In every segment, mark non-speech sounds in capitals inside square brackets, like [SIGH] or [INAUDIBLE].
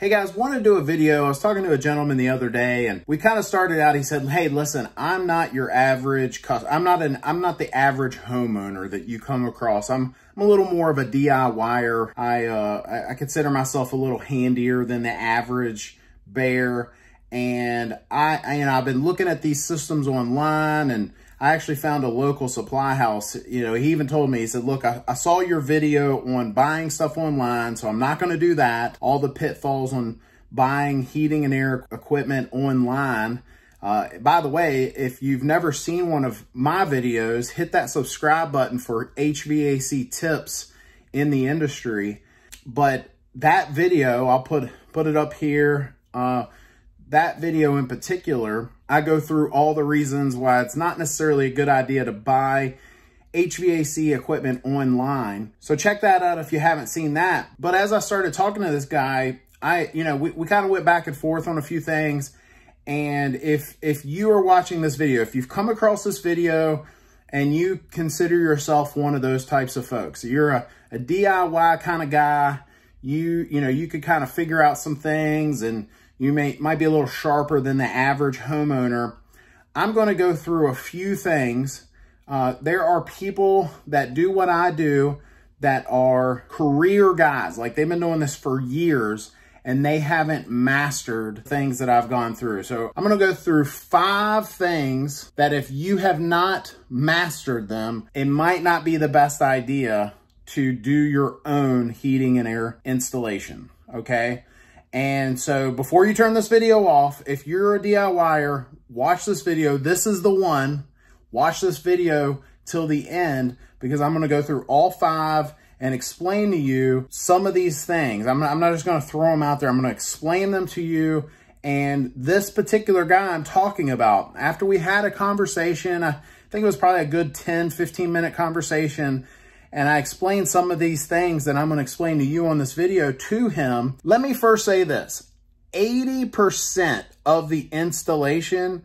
Hey guys, want to do a video. I was talking to a gentleman the other day and we kind of started out, he said, hey, listen, I'm not your average, customer. I'm not an, I'm not the average homeowner that you come across. I'm, I'm a little more of a DIYer. I, uh, I, consider myself a little handier than the average bear. And I, know, I've been looking at these systems online and I actually found a local supply house. You know, he even told me, he said, look, I, I saw your video on buying stuff online, so I'm not going to do that. All the pitfalls on buying heating and air equipment online. Uh, by the way, if you've never seen one of my videos, hit that subscribe button for HVAC tips in the industry. But that video, I'll put, put it up here. Uh, that video in particular, I go through all the reasons why it's not necessarily a good idea to buy HVAC equipment online. So check that out if you haven't seen that. But as I started talking to this guy, I, you know, we, we kind of went back and forth on a few things. And if, if you are watching this video, if you've come across this video and you consider yourself one of those types of folks, you're a, a DIY kind of guy, you, you know, you could kind of figure out some things and you may might be a little sharper than the average homeowner. I'm going to go through a few things. Uh, there are people that do what I do that are career guys. Like they've been doing this for years and they haven't mastered things that I've gone through. So I'm going to go through five things that if you have not mastered them, it might not be the best idea to do your own heating and air installation. Okay. And so before you turn this video off, if you're a DIYer, watch this video. This is the one. Watch this video till the end because I'm going to go through all five and explain to you some of these things. I'm not, I'm not just going to throw them out there. I'm going to explain them to you. And this particular guy I'm talking about, after we had a conversation, I think it was probably a good 10, 15 minute conversation and I explained some of these things that I'm going to explain to you on this video to him. Let me first say this. 80% of the installation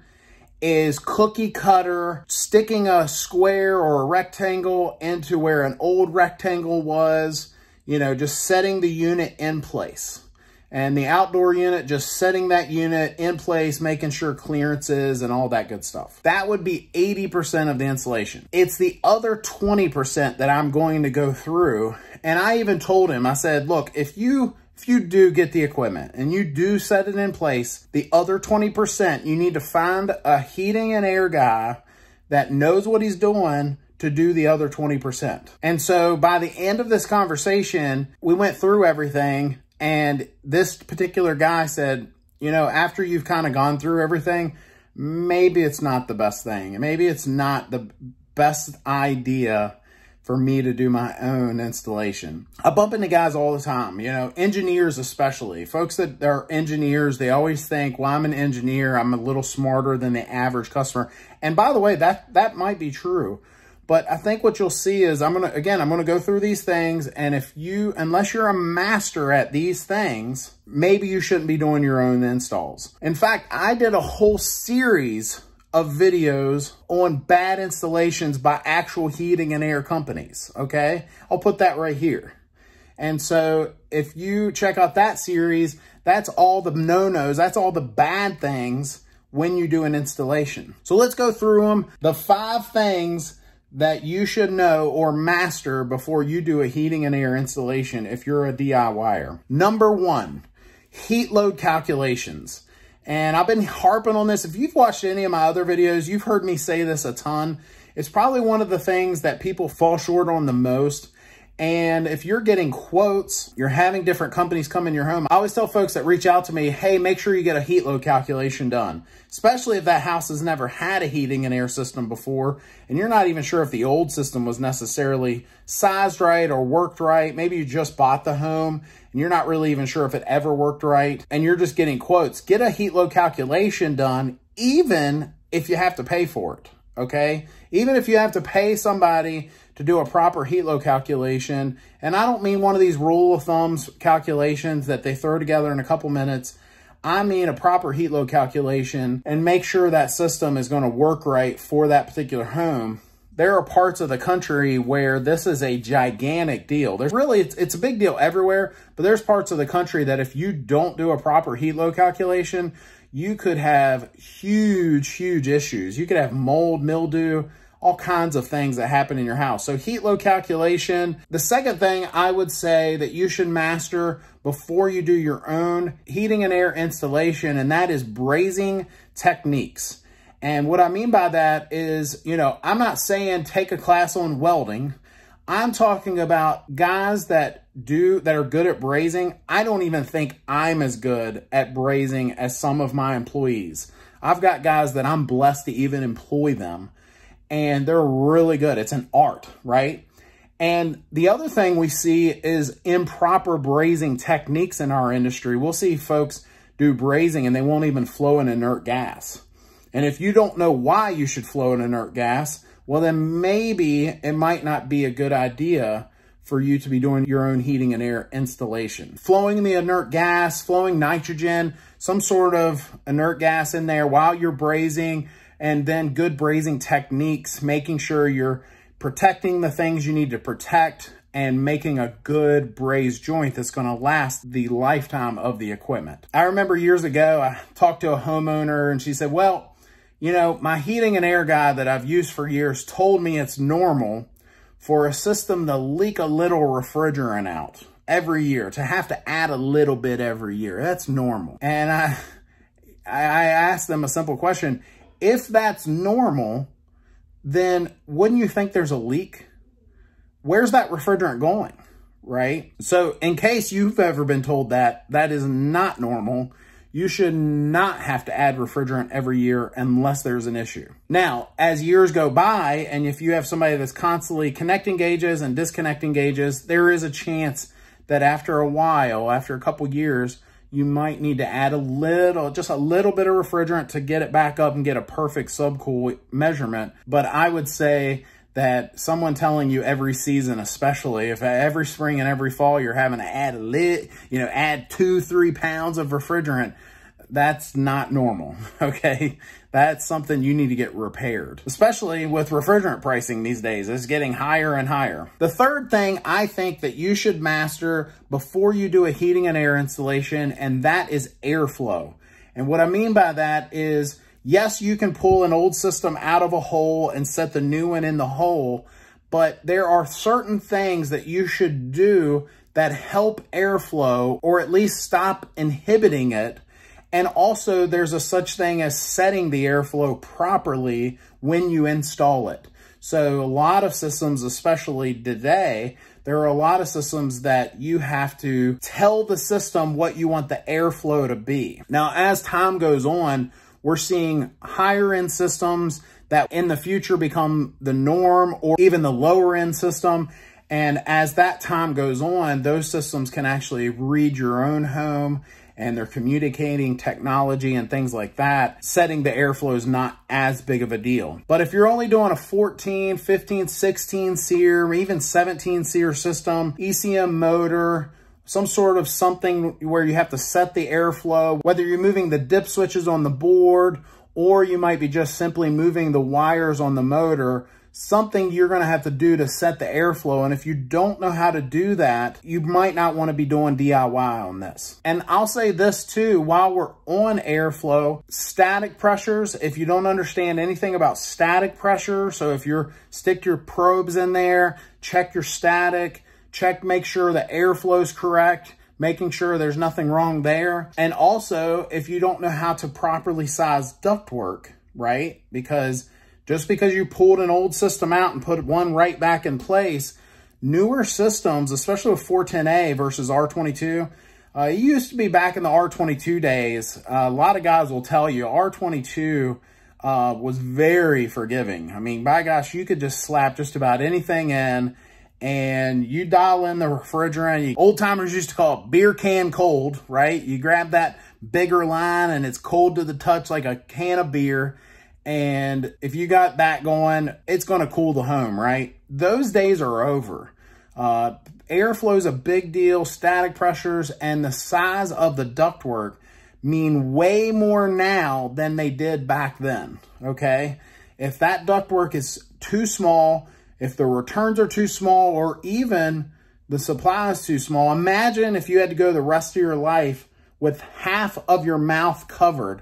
is cookie cutter, sticking a square or a rectangle into where an old rectangle was, you know, just setting the unit in place and the outdoor unit, just setting that unit in place, making sure clearances and all that good stuff. That would be 80% of the installation. It's the other 20% that I'm going to go through. And I even told him, I said, look, if you if you do get the equipment and you do set it in place, the other 20%, you need to find a heating and air guy that knows what he's doing to do the other 20%. And so by the end of this conversation, we went through everything and this particular guy said, you know, after you've kind of gone through everything, maybe it's not the best thing. And maybe it's not the best idea for me to do my own installation. I bump into guys all the time, you know, engineers especially. Folks that are engineers, they always think, well, I'm an engineer, I'm a little smarter than the average customer. And by the way, that, that might be true. But I think what you'll see is I'm going to, again, I'm going to go through these things. And if you, unless you're a master at these things, maybe you shouldn't be doing your own installs. In fact, I did a whole series of videos on bad installations by actual heating and air companies. Okay. I'll put that right here. And so if you check out that series, that's all the no-nos. That's all the bad things when you do an installation. So let's go through them. The five things that you should know or master before you do a heating and air installation if you're a DIYer. Number one, heat load calculations. And I've been harping on this. If you've watched any of my other videos, you've heard me say this a ton. It's probably one of the things that people fall short on the most. And if you're getting quotes, you're having different companies come in your home, I always tell folks that reach out to me, hey, make sure you get a heat load calculation done, especially if that house has never had a heating and air system before, and you're not even sure if the old system was necessarily sized right or worked right. Maybe you just bought the home and you're not really even sure if it ever worked right, and you're just getting quotes. Get a heat load calculation done, even if you have to pay for it, okay? Even if you have to pay somebody to do a proper heat load calculation. And I don't mean one of these rule of thumbs calculations that they throw together in a couple minutes. I mean a proper heat load calculation and make sure that system is going to work right for that particular home. there are parts of the country where this is a gigantic deal. There's really, it's, it's a big deal everywhere, but there's parts of the country that if you don't do a proper heat load calculation, you could have huge, huge issues. You could have mold, mildew, all kinds of things that happen in your house. So heat load calculation. The second thing I would say that you should master before you do your own heating and air installation, and that is brazing techniques. And what I mean by that is, you know, I'm not saying take a class on welding. I'm talking about guys that do, that are good at brazing. I don't even think I'm as good at brazing as some of my employees. I've got guys that I'm blessed to even employ them and they're really good. It's an art, right? And the other thing we see is improper brazing techniques in our industry. We'll see folks do brazing and they won't even flow an inert gas. And if you don't know why you should flow an inert gas, well, then maybe it might not be a good idea for you to be doing your own heating and air installation. Flowing the inert gas, flowing nitrogen, some sort of inert gas in there while you're brazing, and then good brazing techniques, making sure you're protecting the things you need to protect and making a good brazed joint that's going to last the lifetime of the equipment. I remember years ago, I talked to a homeowner and she said, well, you know, my heating and air guy that I've used for years told me it's normal for a system to leak a little refrigerant out every year, to have to add a little bit every year. That's normal. And I, I asked them a simple question. If that's normal, then wouldn't you think there's a leak? Where's that refrigerant going? Right? So in case you've ever been told that, that is not normal you should not have to add refrigerant every year unless there's an issue. Now, as years go by, and if you have somebody that's constantly connecting gauges and disconnecting gauges, there is a chance that after a while, after a couple years, you might need to add a little, just a little bit of refrigerant to get it back up and get a perfect subcool measurement. But I would say that someone telling you every season, especially if every spring and every fall you're having to add a lit, you know, add two, three pounds of refrigerant, that's not normal, [LAUGHS] okay? That's something you need to get repaired, especially with refrigerant pricing these days. It's getting higher and higher. The third thing I think that you should master before you do a heating and air installation, and that is airflow. And what I mean by that is Yes, you can pull an old system out of a hole and set the new one in the hole, but there are certain things that you should do that help airflow or at least stop inhibiting it. And also there's a such thing as setting the airflow properly when you install it. So a lot of systems, especially today, there are a lot of systems that you have to tell the system what you want the airflow to be. Now, as time goes on, we're seeing higher end systems that in the future become the norm or even the lower end system. And as that time goes on, those systems can actually read your own home and they're communicating technology and things like that, setting the airflow is not as big of a deal. But if you're only doing a 14, 15, 16 SEER, even 17 SEER system, ECM motor, some sort of something where you have to set the airflow, whether you're moving the dip switches on the board or you might be just simply moving the wires on the motor, something you're going to have to do to set the airflow. And if you don't know how to do that, you might not want to be doing DIY on this. And I'll say this too, while we're on airflow, static pressures, if you don't understand anything about static pressure, so if you're stick your probes in there, check your static, check, make sure the airflow is correct, making sure there's nothing wrong there. And also, if you don't know how to properly size ductwork, right? Because just because you pulled an old system out and put one right back in place, newer systems, especially with 410A versus R22, uh, it used to be back in the R22 days. Uh, a lot of guys will tell you R22 uh, was very forgiving. I mean, by gosh, you could just slap just about anything in and you dial in the refrigerant. You, old timers used to call it beer can cold, right? You grab that bigger line and it's cold to the touch like a can of beer. And if you got that going, it's going to cool the home, right? Those days are over. Uh, airflow is a big deal. Static pressures and the size of the ductwork mean way more now than they did back then, okay? If that ductwork is too small, if the returns are too small, or even the supply is too small, imagine if you had to go the rest of your life with half of your mouth covered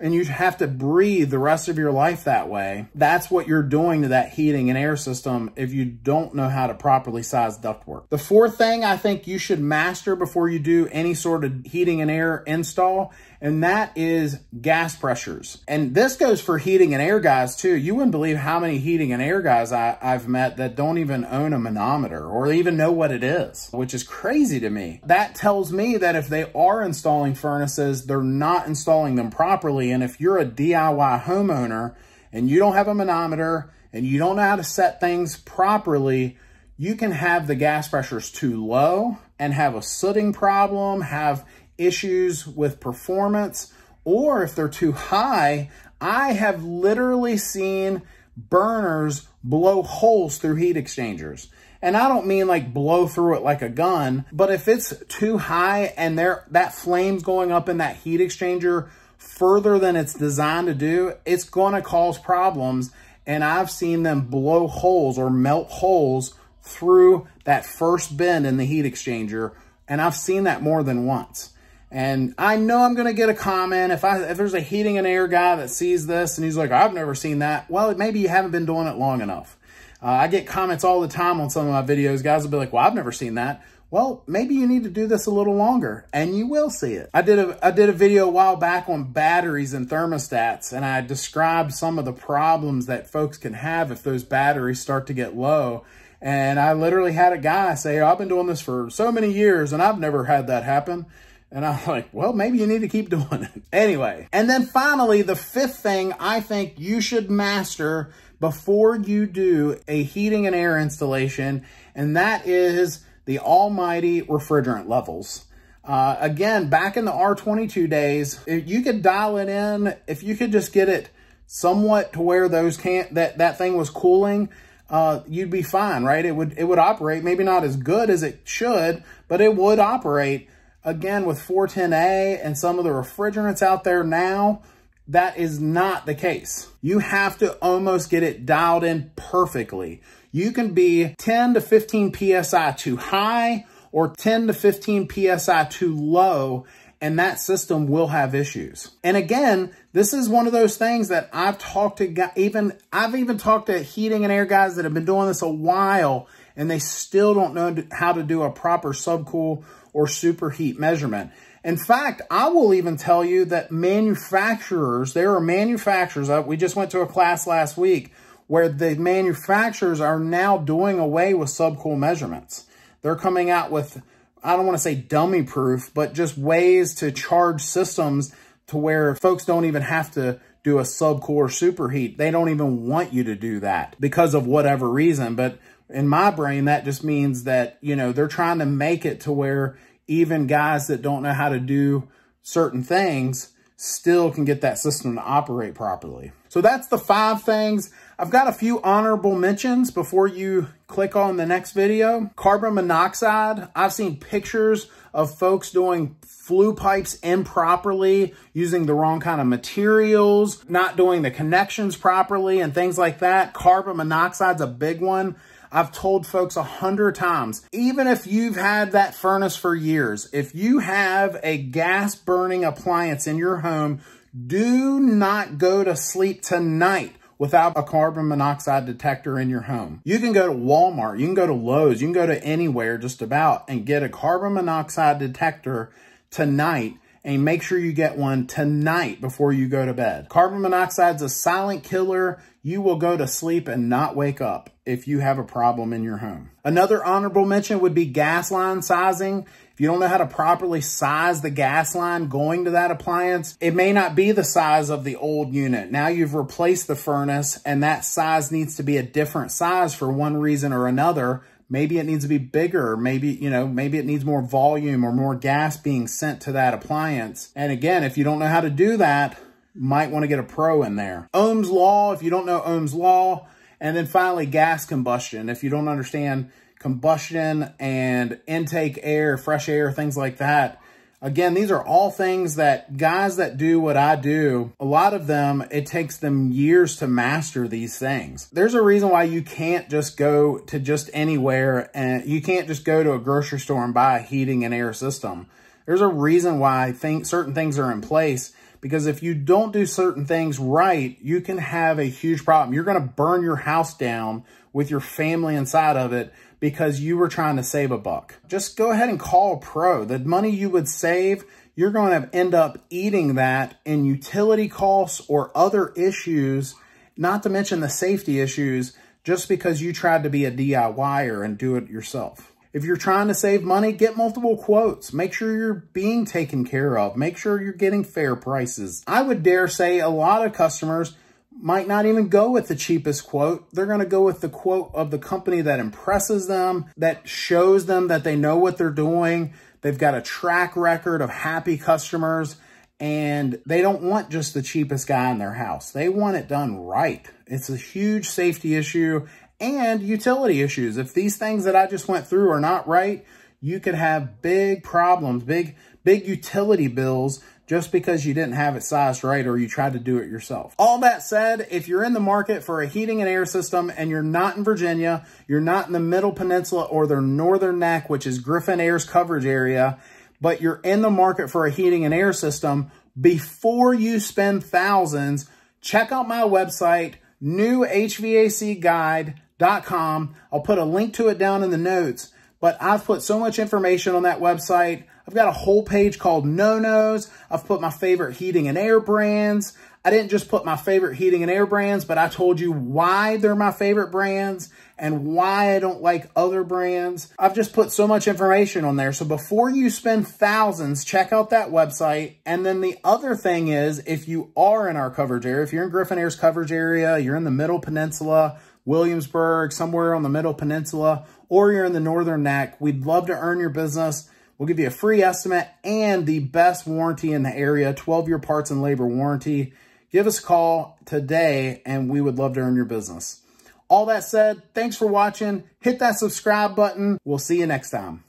and you have to breathe the rest of your life that way, that's what you're doing to that heating and air system if you don't know how to properly size ductwork. The fourth thing I think you should master before you do any sort of heating and air install and that is gas pressures. And this goes for heating and air guys too. You wouldn't believe how many heating and air guys I, have met that don't even own a manometer or even know what it is, which is crazy to me. That tells me that if they are installing furnaces, they're not installing them properly. And if you're a DIY homeowner and you don't have a manometer and you don't know how to set things properly, you can have the gas pressures too low and have a sooting problem, have issues with performance, or if they're too high, I have literally seen burners blow holes through heat exchangers. And I don't mean like blow through it like a gun, but if it's too high and there that flame's going up in that heat exchanger further than it's designed to do, it's going to cause problems. And I've seen them blow holes or melt holes through that first bend in the heat exchanger. And I've seen that more than once. And I know I'm going to get a comment if I if there's a heating and air guy that sees this and he's like, I've never seen that. Well, maybe you haven't been doing it long enough. Uh, I get comments all the time on some of my videos. Guys will be like, well, I've never seen that. Well, maybe you need to do this a little longer and you will see it. I did a, I did a video a while back on batteries and thermostats and I described some of the problems that folks can have if those batteries start to get low. And I literally had a guy say, I've been doing this for so many years and I've never had that happen. And I'm [LAUGHS] like, well, maybe you need to keep doing it. [LAUGHS] Anyway, and then finally, the fifth thing I think you should master before you do a heating and air installation, and that is the almighty refrigerant levels. Uh, again, back in the R22 days, if you could dial it in, if you could just get it somewhat to where those can't, that, that thing was cooling, uh, you'd be fine, right? It would, it would operate, maybe not as good as it should, but it would operate again, with 410A and some of the refrigerants out there now, that is not the case. You have to almost get it dialed in perfectly. You can be 10 to 15 PSI too high or 10 to 15 PSI too low and that system will have issues. And again, this is one of those things that I've talked to even, I've even talked to heating and air guys that have been doing this a while and they still don't know how to do a proper subcool or superheat measurement. In fact, I will even tell you that manufacturers, there are manufacturers, uh, we just went to a class last week where the manufacturers are now doing away with subcool measurements. They're coming out with, I don't want to say dummy proof, but just ways to charge systems to where folks don't even have to do a subcool superheat. They don't even want you to do that because of whatever reason. But in my brain, that just means that, you know, they're trying to make it to where even guys that don't know how to do certain things still can get that system to operate properly. So that's the five things. I've got a few honorable mentions before you click on the next video. Carbon monoxide. I've seen pictures of folks doing flue pipes improperly, using the wrong kind of materials, not doing the connections properly and things like that. Carbon monoxide's a big one. I've told folks a hundred times, even if you've had that furnace for years, if you have a gas burning appliance in your home, do not go to sleep tonight without a carbon monoxide detector in your home. You can go to Walmart, you can go to Lowe's, you can go to anywhere just about and get a carbon monoxide detector tonight and make sure you get one tonight before you go to bed. Carbon monoxide is a silent killer. You will go to sleep and not wake up if you have a problem in your home. Another honorable mention would be gas line sizing. If you don't know how to properly size the gas line going to that appliance, it may not be the size of the old unit. Now you've replaced the furnace and that size needs to be a different size for one reason or another Maybe it needs to be bigger. Maybe, you know, maybe it needs more volume or more gas being sent to that appliance. And again, if you don't know how to do that, might want to get a pro in there. Ohm's law, if you don't know Ohm's law. And then finally, gas combustion. If you don't understand combustion and intake air, fresh air, things like that, Again, these are all things that guys that do what I do, a lot of them, it takes them years to master these things. There's a reason why you can't just go to just anywhere and you can't just go to a grocery store and buy a heating and air system. There's a reason why think certain things are in place because if you don't do certain things right, you can have a huge problem. You're going to burn your house down with your family inside of it because you were trying to save a buck. Just go ahead and call a pro. The money you would save, you're going to end up eating that in utility costs or other issues, not to mention the safety issues, just because you tried to be a DIYer and do it yourself. If you're trying to save money, get multiple quotes. Make sure you're being taken care of. Make sure you're getting fair prices. I would dare say a lot of customers might not even go with the cheapest quote. They're going to go with the quote of the company that impresses them, that shows them that they know what they're doing. They've got a track record of happy customers and they don't want just the cheapest guy in their house. They want it done right. It's a huge safety issue and utility issues. If these things that I just went through are not right, you could have big problems, big, big utility bills just because you didn't have it sized right or you tried to do it yourself. All that said, if you're in the market for a heating and air system and you're not in Virginia, you're not in the Middle Peninsula or the Northern Neck, which is Griffin Air's coverage area, but you're in the market for a heating and air system, before you spend thousands, check out my website, newhvacguide.com. I'll put a link to it down in the notes, but I've put so much information on that website. I've got a whole page called no-nos. I've put my favorite heating and air brands. I didn't just put my favorite heating and air brands, but I told you why they're my favorite brands and why I don't like other brands. I've just put so much information on there. So before you spend thousands, check out that website. And then the other thing is, if you are in our coverage area, if you're in Griffin Air's coverage area, you're in the Middle Peninsula, Williamsburg, somewhere on the Middle Peninsula, or you're in the Northern Neck, we'd love to earn your business. We'll give you a free estimate and the best warranty in the area, 12-year parts and labor warranty. Give us a call today and we would love to earn your business. All that said, thanks for watching. Hit that subscribe button. We'll see you next time.